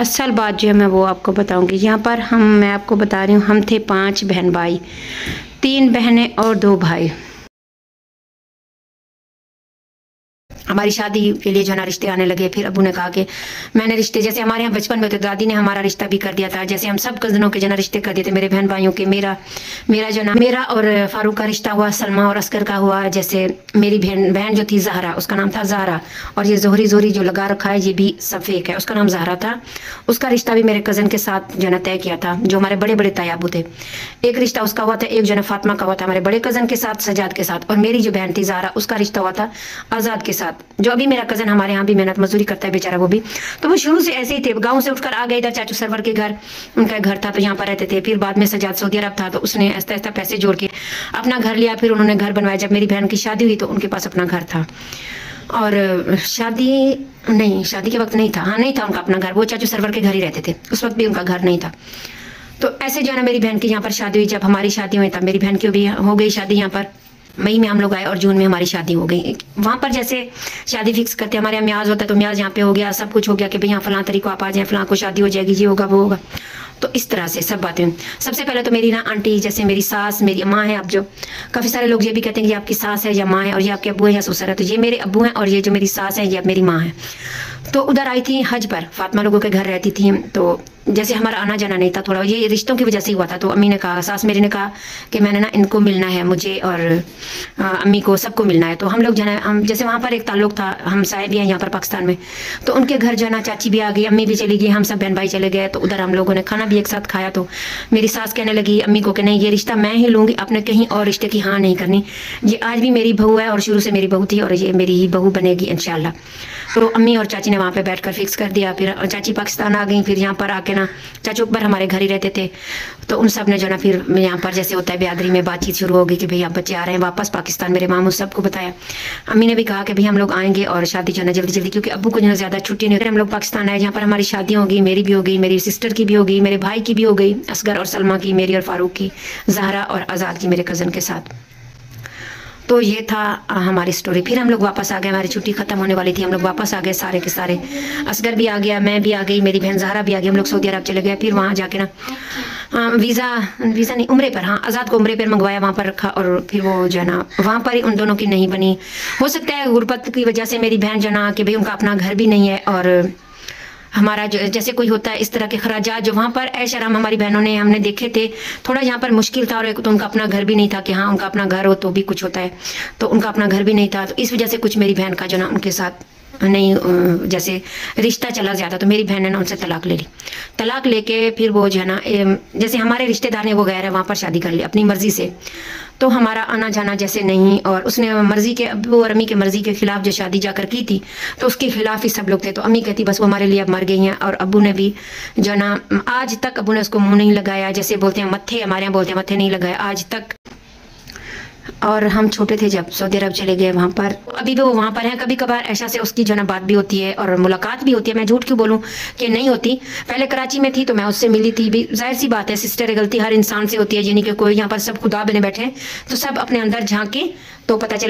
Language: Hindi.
असल बात जो है मैं वो आपको बताऊँगी। यहाँ पर हम, मैं आपको बता रही हूँ, हम थे पाँच बहन भाई। तीन बहनें और दो भाई। हमारी शादी के लिए जो है ना रिश्ते आने लगे, फिर अबू ने कहा कि मैंने रिश्ते, जैसे हमारे यहाँ बचपन में तो दादी ने हमारा रिश्ता भी कर दिया था, जैसे हम सब कजनों के जो ना रिश्ते कर दिए थे मेरे बहन भाइयों के, मेरा मेरा जो ना, मेरा और फारूक का रिश्ता हुआ, सलमा और अस्कर का हुआ, जैसे मेरी बहन बहन जो थी जहरा, उसका नाम था जहरा, और ये जोहरी जोहरी जो लगा रखा है, ये भी सब फेक है, उसका नाम जहरा था, उसका रिश्ता भी मेरे कज़न के साथ जो ना तय किया था, जो हमारे बड़े बड़े तयाबू थे, एक रिश्ता उसका हुआ था, एक जो ना फातमा का हुआ था, हमारे बड़े कज़न के साथ, सजाद के साथ, और मेरी जो बहन थी जहरा, उसका रिश्ता हुआ था आज़ाद के साथ जो अभी मेरा कज़न हमारे यहाँ भी मेहनत मजदूरी करता है बेचारा वो भी। तो वो शुरू से ऐसे ही थे। गाँव से उठकर आ गए इधर चाचू सरवर के घर। उनका घर था तो यहाँ पर रहते थे। फिर बाद में सजाद सऊदी अरब था तो उसने ऐसा ऐसा पैसे जोड़ के अपना घर लिया। फिर उन्होंने घर बनवाया। जब मेरी बहन की शादी हुई तो उनके पास अपना घर था। और, शादी नहीं, शादी के वक्त नहीं था। हाँ नहीं था उनका अपना घर। वो चाचू सरवर के घर ही रहते थे। उस वक्त भी उनका घर नहीं था। तो ऐसे जो है ना, मेरी बहन की यहाँ पर शादी हुई। जब हमारी शादी हुई, तब मेरी बहन की भी हो गई शादी यहाँ पर। मई में हम लोग आए और जून में हमारी शादी हो गई। वहाँ पर जैसे शादी फिक्स करते हमारे यहाँ म्याज होता है तो म्याज यहाँ पे हो गया, सब कुछ हो गया कि भाई यहाँ फलां तरीको आप आ जाए, फलां को शादी हो जाएगी, ये होगा, वो होगा। तो इस तरह से सब बातें सबसे पहले तो मेरी ना आंटी, जैसे मेरी सास, मेरी माँ है, अब जो काफ़ी सारे लोग ये भी कहते हैं कि आपकी सास है या माँ है और ये आपके अबू है या ससुर है तो ये मेरे अबू हैं और ये जो मेरी सास है, ये मेरी माँ है। तो उधर आई थी हज पर, फातिमा लोगों के घर रहती थी तो जैसे हमारा आना जाना नहीं था थोड़ा, ये रिश्तों की वजह से हुआ था। तो अम्मी ने कहा, सास मेरी ने कहा कि मैंने ना इनको मिलना है मुझे और अम्मी को सबको मिलना है। तो हम लोग जो है हम जैसे वहाँ पर एक ताल्लुक था, हम साहेब भी हैं यहाँ पर पाकिस्तान में। तो उनके घर जो ना चाची भी आ गई, अम्मी भी चली गई, हम सब बहन भाई चले गए। तो उधर हम लोगों ने खाना भी एक साथ खाया। तो मेरी सास कहने लगी, अम्मी को कि नहीं, ये रिश्ता मैं ही लूँगी, अपने कहीं और रिश्ते की हाँ नहीं करनी। ये आज भी मेरी बहू है और शुरू से मेरी बहू थी और ये मेरी ही बहू बनेगी इन तो अम्मी और चाची ने वहाँ पर बैठ फिक्स कर दिया। फिर चाची पाकिस्तान आ गई, फिर यहाँ पर आके ना, चाचू पर हमारे घर ही रहते थे तो उन सबने जो ना फिर यहाँ पर जैसे होता है बिहादरी में बातचीत शुरू होगी कि आप बच्चे आ रहे हैं, वापस पाकिस्तान, मेरे मामू सबको बताया। अम्मी ने भी कहा कि भाई हम लोग आएँगे और शादी जो जल्दी जल्दी, क्योंकि अबू को जो ज़्यादा छुट्टी नहीं हम लोग पाकिस्तान आए, जहाँ पर हमारी शादी होगी मेरी भी हो गई, मेरी सिस्टर की भी हो गई, मेरे भाई की भी हो गई, असगर और सलमा की, मेरी और फारूक की, जहरा और आज़ाद की मेरे कज़न के साथ। तो ये था हमारी स्टोरी फिर हम लोग वापस आ गए, हमारी छुट्टी ख़त्म होने वाली थी। हम लोग वापस आ गए सारे के सारे। असगर भी आ गया, मैं भी आ गई, मेरी बहन जहरा भी आ गई, हम लोग सऊदी अरब चले गए। फिर वहाँ जाके ना वीज़ा वीज़ा नहीं, उम्र पर हाँ आज़ाद को उम्र पर मंगवाया, वहाँ पर रखा और फिर वो जो है ना, वहाँ पर ही उन दोनों की नहीं बनी। हो सकता है गुरबत की वजह से मेरी बहन जो ना, कि भाई उनका अपना घर भी नहीं है और हमारा जैसे कोई होता है इस तरह के खराज जो वहाँ पर ऐशराम हमारी बहनों ने हमने देखे थे, थोड़ा यहाँ पर मुश्किल था और एक तो उनका अपना घर भी नहीं था कि हाँ उनका अपना घर हो तो भी कुछ होता है। तो उनका अपना घर भी नहीं था तो इस वजह से कुछ मेरी बहन का जो ना उनके साथ नहीं जैसे रिश्ता चला ज़्यादा तो मेरी बहन ने ना उनसे तलाक ले ली। तलाक लेके फिर वो जो है ना जैसे हमारे रिश्तेदार ने वो गए है वहाँ पर शादी कर ली, अपनी मर्ज़ी से। तो हमारा आना जाना जैसे नहीं, और उसने मर्ज़ी के, अबू और अम्मी के मर्ज़ी के ख़िलाफ़ जो शादी जाकर की थी तो उसके ख़िलाफ़ ही सब लोग थे। तो अम्मी कहती, बस वो हमारे लिए अब मर गई हैं। और अबू ने भी जो ना, आज तक अबू ने उसको मुँह नहीं लगाया। जैसे बोलते हैं, मत्थे, हमारे यहाँ बोलते हैं, मत्थे नहीं लगाया आज तक और हम छोटे थे जब सऊदी अरब चले गए वहाँ पर। अभी भी वो वहाँ पर हैं कभी कभार ऐसा से उसकी जो ना बात भी होती है और मुलाकात भी होती है। मैं झूठ क्यों बोलूँ कि नहीं होती? पहले कराची में थी तो मैं उससे मिली थी भी। ज़ाहिर सी बात है सिस्टर गलती हर इंसान से होती है, यानी कि कोई यहाँ पर सब खुदा बने बैठे तो सब अपने अंदर झाँके तो पता चले